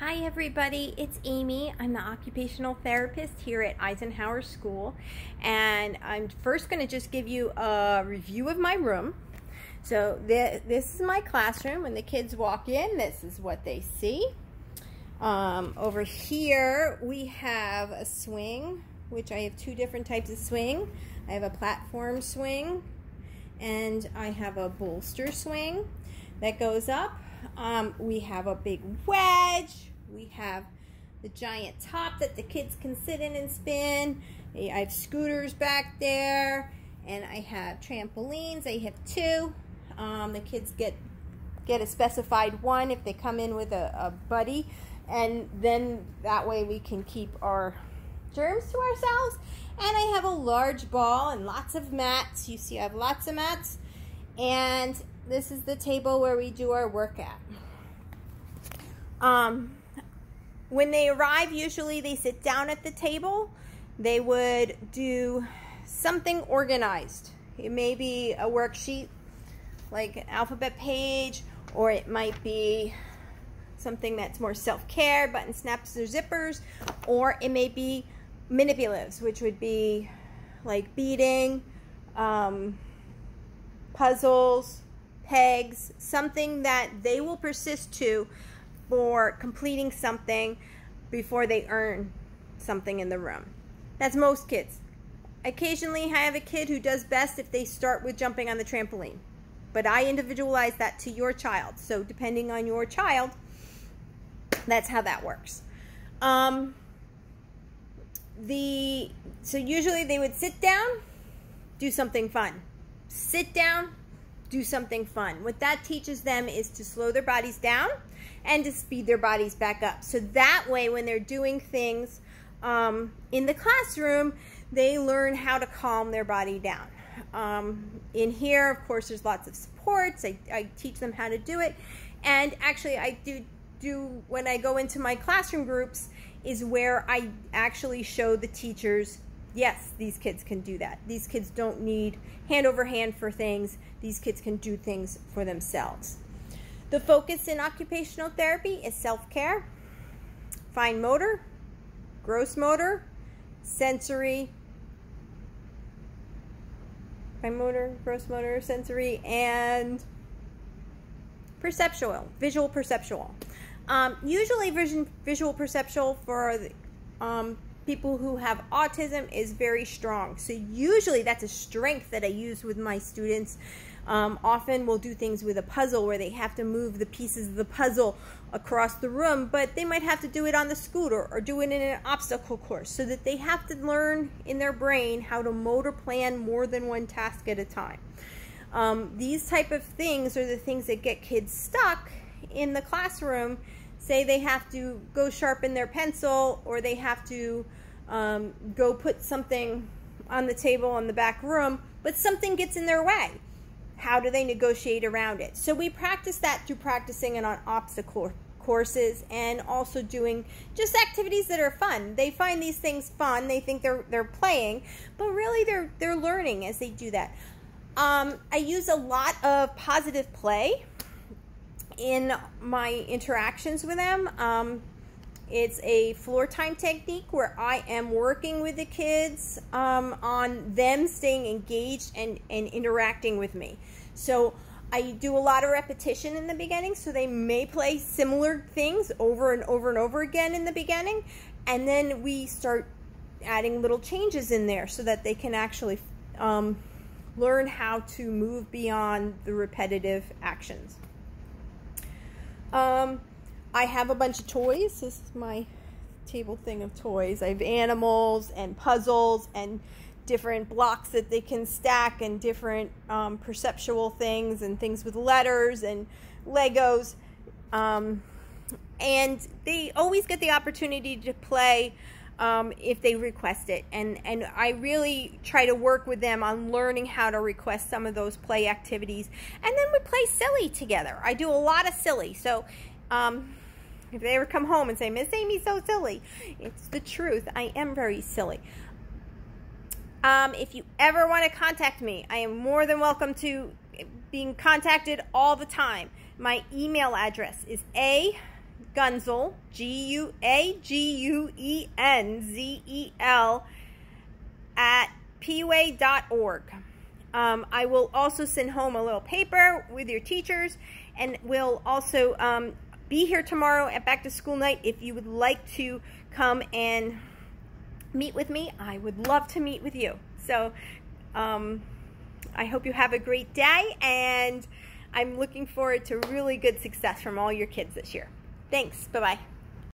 Hi everybody, it's Amy. I'm the occupational therapist here at Eisenhower School and I'm first going to just give you a review of my room. So th this is my classroom. When the kids walk in, this is what they see. Um, over here we have a swing, which I have two different types of swing. I have a platform swing and I have a bolster swing that goes up. Um, we have a big wedge. We have the giant top that the kids can sit in and spin. I have scooters back there. And I have trampolines. I have two. Um, the kids get get a specified one if they come in with a, a buddy. And then that way we can keep our germs to ourselves. And I have a large ball and lots of mats. You see I have lots of mats. And this is the table where we do our work at. Um, when they arrive, usually they sit down at the table. They would do something organized. It may be a worksheet, like an alphabet page, or it might be something that's more self-care, button snaps or zippers, or it may be manipulatives, which would be like beading, um, puzzles, pegs, something that they will persist to for completing something before they earn something in the room. That's most kids. Occasionally I have a kid who does best if they start with jumping on the trampoline. But I individualize that to your child. So depending on your child, that's how that works. Um, the so usually they would sit down, do something fun. Sit down, do something fun. What that teaches them is to slow their bodies down and to speed their bodies back up. So that way, when they're doing things um, in the classroom, they learn how to calm their body down. Um, in here, of course, there's lots of supports. I, I teach them how to do it. And actually, I do do when I go into my classroom groups is where I actually show the teachers yes, these kids can do that. These kids don't need hand over hand for things. These kids can do things for themselves. The focus in occupational therapy is self-care, fine motor, gross motor, sensory, fine motor, gross motor, sensory, and perceptual, visual perceptual. Um, usually vision, visual perceptual for the, um, people who have autism is very strong. So usually that's a strength that I use with my students. Um, often we'll do things with a puzzle where they have to move the pieces of the puzzle across the room, but they might have to do it on the scooter or do it in an obstacle course so that they have to learn in their brain how to motor plan more than one task at a time. Um, these type of things are the things that get kids stuck in the classroom say they have to go sharpen their pencil or they have to um, go put something on the table in the back room, but something gets in their way. How do they negotiate around it? So we practice that through practicing it on obstacle courses and also doing just activities that are fun. They find these things fun. They think they're they're playing, but really they're they're learning as they do that. Um, I use a lot of positive play in my interactions with them. Um, it's a floor time technique where I am working with the kids um, on them staying engaged and, and interacting with me. So I do a lot of repetition in the beginning, so they may play similar things over and over and over again in the beginning. And then we start adding little changes in there so that they can actually um, learn how to move beyond the repetitive actions. Um, I have a bunch of toys. This is my table thing of toys. I have animals and puzzles and different blocks that they can stack and different um, perceptual things and things with letters and Legos. Um, and they always get the opportunity to play um, if they request it. And, and I really try to work with them on learning how to request some of those play activities. And then we play silly together. I do a lot of silly. So um, if they ever come home and say, Miss Amy's so silly, it's the truth. I am very silly. Um, if you ever want to contact me, I am more than welcome to being contacted all the time. My email address is a Guenzel, G U A G U E N Z E L, at pua.org. Um, I will also send home a little paper with your teachers, and we'll also um, be here tomorrow at back to school night if you would like to come and meet with me. I would love to meet with you. So um, I hope you have a great day, and I'm looking forward to really good success from all your kids this year. Thanks. Bye bye.